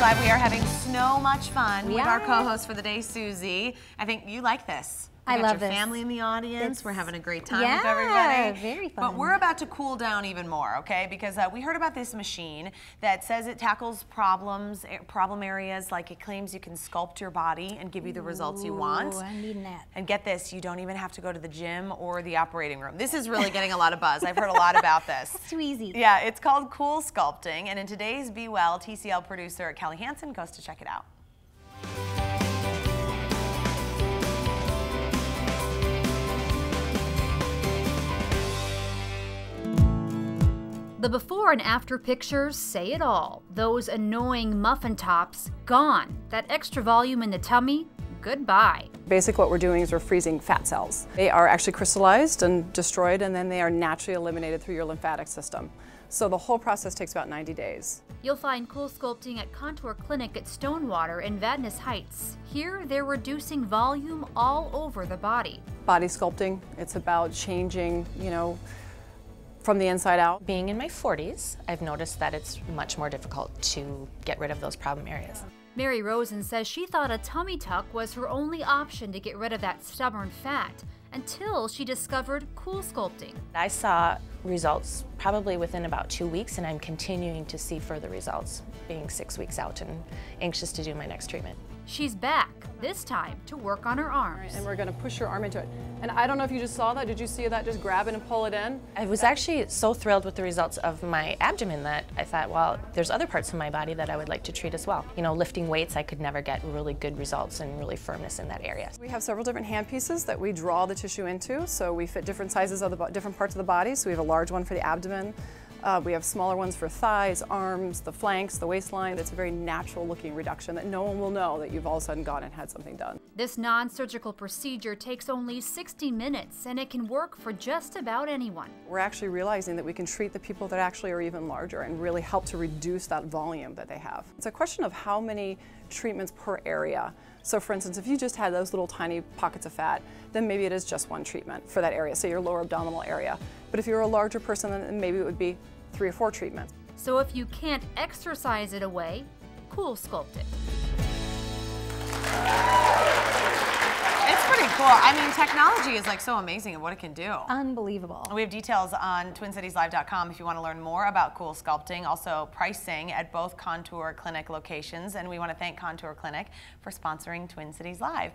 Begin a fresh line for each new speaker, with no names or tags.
Live. We are having so much fun
We
with our co-host for the day, Susie. I think you like this.
I love
your
this.
family in the audience.
It's-
We're having a great time
Yeah,
with everybody.
very
But we're about to cool down even more, okay? Because uh, we heard about this machine that says it tackles problems, problem areas. Like it claims you can sculpt your body and give you the results you want.
Ooh, I'm needing that.
And get this, you don't even have to go to the gym or the operating room. This is really getting a lot of buzz. I've heard a lot about this.
It's too easy.
Yeah, it's called Cool Sculpting, and in today's Be Well, TCL producer Kelly Hansen goes to check it out.
The before and after pictures say it all. Those annoying muffin tops, gone. That extra volume in the tummy, goodbye.
Basically what we're doing is we're freezing fat cells. They are actually crystallized and destroyed and then they are naturally eliminated through your lymphatic system. So the whole process takes about 90 days.
You'll find cool sculpting at Contour Clinic at Stonewater in Vadnais Heights. Here, they're reducing volume all over the body.
Body sculpting, it's about changing, you know, from the inside out.
Being in my 40s, I've noticed that it's much more difficult to get rid of those problem areas.
Mary Rosen says she thought a tummy tuck was her only option to get rid of that stubborn fat until she discovered cool sculpting.
I saw results probably within about two weeks, and I'm continuing to see further results, being six weeks out and anxious to do my next treatment.
She's back, this time to work on her arms.
And we're gonna push your arm into it. And I don't know if you just saw that, did you see that? Just grab it and pull it in?
I was actually so thrilled with the results of my abdomen that I thought, well, there's other parts of my body that I would like to treat as well. You know, lifting weights, I could never get really good results and really firmness in that area.
We have several different hand pieces that we draw the tissue into, so we fit different sizes of the different parts of the body. So we have a large one for the abdomen. Uh, we have smaller ones for thighs, arms, the flanks, the waistline. It's a very natural looking reduction that no one will know that you've all of a sudden gone and had something done.
This non surgical procedure takes only 60 minutes and it can work for just about anyone.
We're actually realizing that we can treat the people that actually are even larger and really help to reduce that volume that they have. It's a question of how many treatments per area. So for instance, if you just had those little tiny pockets of fat, then maybe it is just one treatment for that area, say your lower abdominal area. But if you're a larger person, then maybe it would be three or four treatments.
So if you can't exercise it away, cool sculpt it.
Cool. I mean, technology is like so amazing at what it can do.
Unbelievable.
We have details on twincitieslive.com if you want to learn more about cool sculpting, also pricing at both Contour Clinic locations. And we want to thank Contour Clinic for sponsoring Twin Cities Live.